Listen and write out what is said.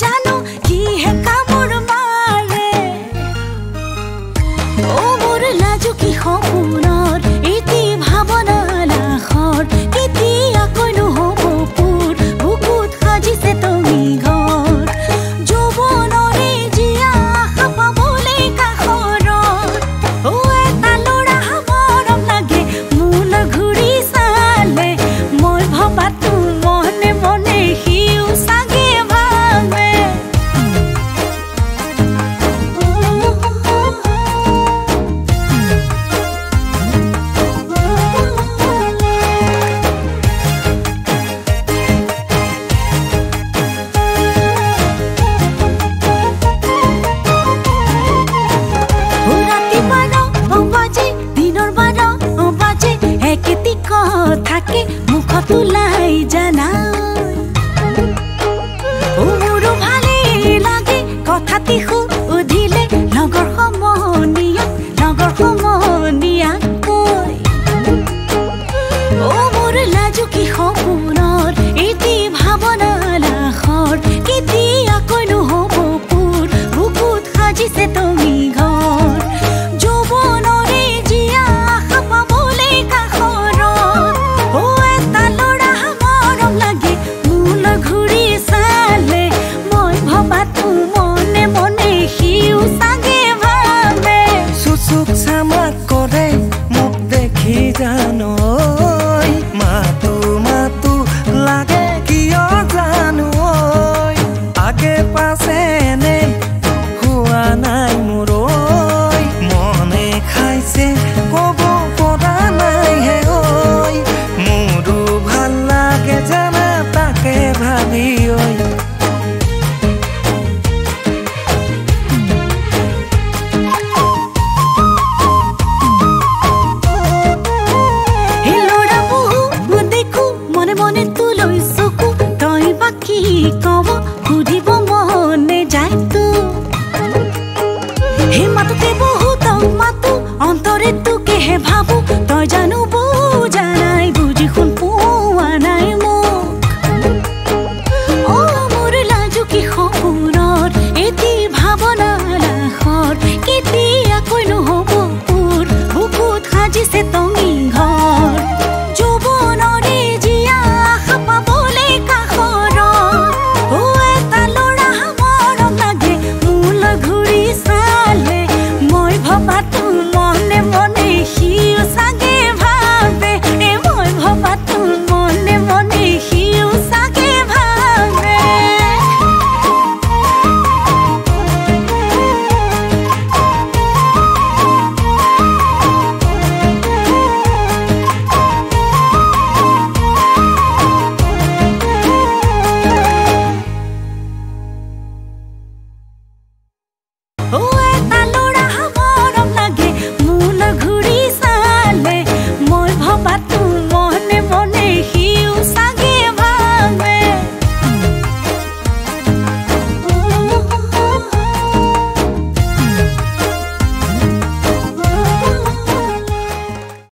জানো tu lado. দেখি জানো